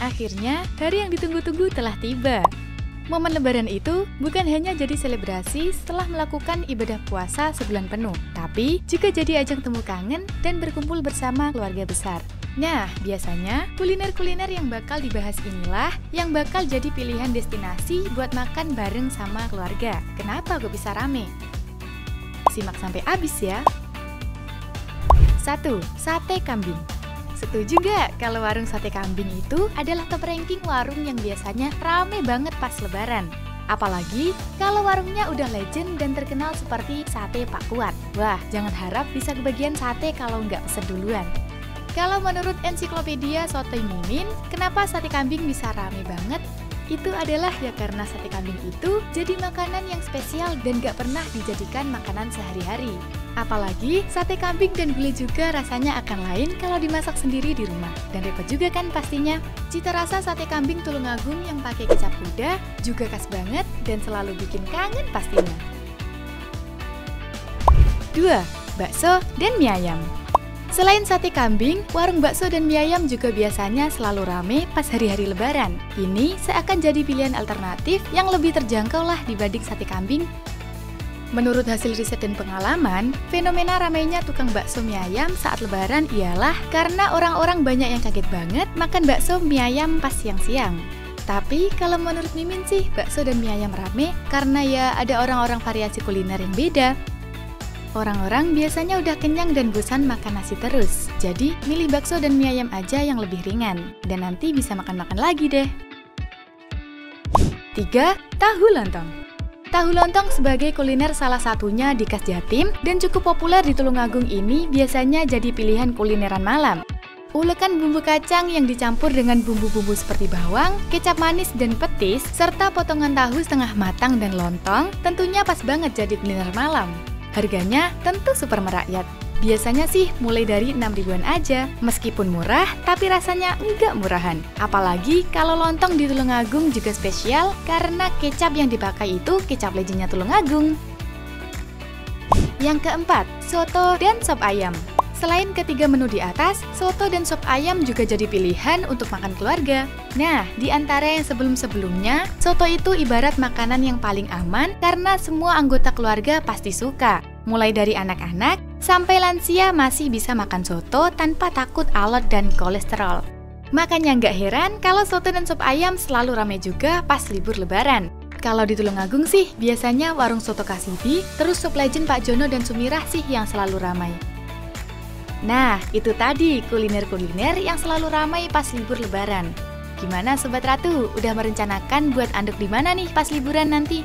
Akhirnya, hari yang ditunggu-tunggu telah tiba. Momen lebaran itu bukan hanya jadi selebrasi setelah melakukan ibadah puasa sebulan penuh, tapi juga jadi ajang temu kangen dan berkumpul bersama keluarga besar. Nah, biasanya kuliner-kuliner yang bakal dibahas inilah yang bakal jadi pilihan destinasi buat makan bareng sama keluarga. Kenapa gue bisa rame? Simak sampai habis ya. 1. Sate kambing Setuju nggak kalau warung sate kambing itu adalah top ranking warung yang biasanya rame banget pas lebaran? Apalagi kalau warungnya udah legend dan terkenal seperti sate Pak Kuat. Wah, jangan harap bisa kebagian sate kalau nggak pesen duluan. Kalau menurut ensiklopedia Sotoy Mimin, kenapa sate kambing bisa rame banget? Itu adalah ya karena sate kambing itu jadi makanan yang spesial dan gak pernah dijadikan makanan sehari-hari. Apalagi sate kambing dan gulai juga rasanya akan lain kalau dimasak sendiri di rumah. Dan repot juga kan pastinya. Cita rasa sate kambing Tulungagung yang pakai kecap kuda juga khas banget dan selalu bikin kangen pastinya. 2. Bakso dan mie ayam Selain sate kambing, warung bakso dan mie ayam juga biasanya selalu rame pas hari-hari lebaran. Ini seakan jadi pilihan alternatif yang lebih terjangkau lah dibanding sate kambing. Menurut hasil riset dan pengalaman, fenomena ramainya tukang bakso mie ayam saat lebaran ialah karena orang-orang banyak yang kaget banget makan bakso mie ayam pas siang-siang. Tapi kalau menurut Mimin sih, bakso dan mie ayam rame karena ya ada orang-orang variasi kuliner yang beda. Orang-orang biasanya udah kenyang dan bosan makan nasi terus. Jadi, milih bakso dan mie ayam aja yang lebih ringan. Dan nanti bisa makan-makan lagi deh. 3. Tahu lontong Tahu lontong sebagai kuliner salah satunya di khas Jatim dan cukup populer di Tulungagung ini biasanya jadi pilihan kulineran malam. Ulekan bumbu kacang yang dicampur dengan bumbu-bumbu seperti bawang, kecap manis dan petis, serta potongan tahu setengah matang dan lontong tentunya pas banget jadi kuliner malam. Harganya tentu super merakyat. Biasanya sih mulai dari 6 ribuan aja, meskipun murah tapi rasanya enggak murahan. Apalagi kalau lontong di Tulungagung juga spesial karena kecap yang dipakai itu kecap legendnya Tulungagung. Yang keempat, soto dan sop ayam. Selain ketiga menu di atas, soto dan sop ayam juga jadi pilihan untuk makan keluarga. Nah, di antara yang sebelum-sebelumnya, soto itu ibarat makanan yang paling aman karena semua anggota keluarga pasti suka. Mulai dari anak-anak sampai lansia masih bisa makan soto tanpa takut alot dan kolesterol. Makanya nggak heran kalau soto dan sop ayam selalu ramai juga pas libur lebaran. Kalau di Tulungagung sih, biasanya warung soto Kasibi, terus sop legend Pak Jono dan Sumirah sih yang selalu ramai. Nah, itu tadi kuliner-kuliner yang selalu ramai pas libur lebaran. Gimana Sobat Ratu, udah merencanakan buat anduk di mana nih pas liburan nanti?